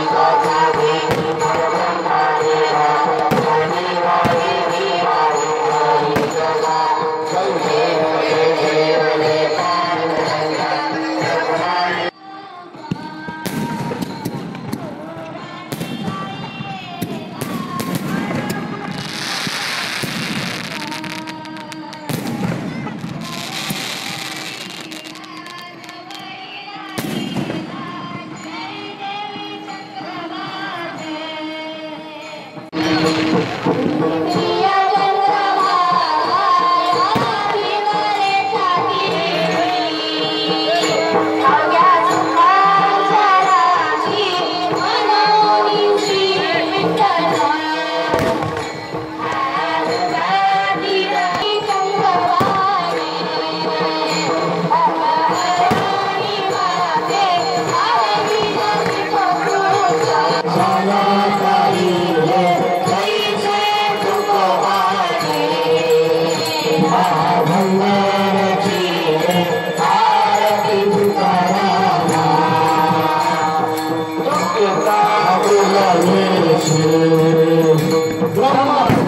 Amen. Vamos lá!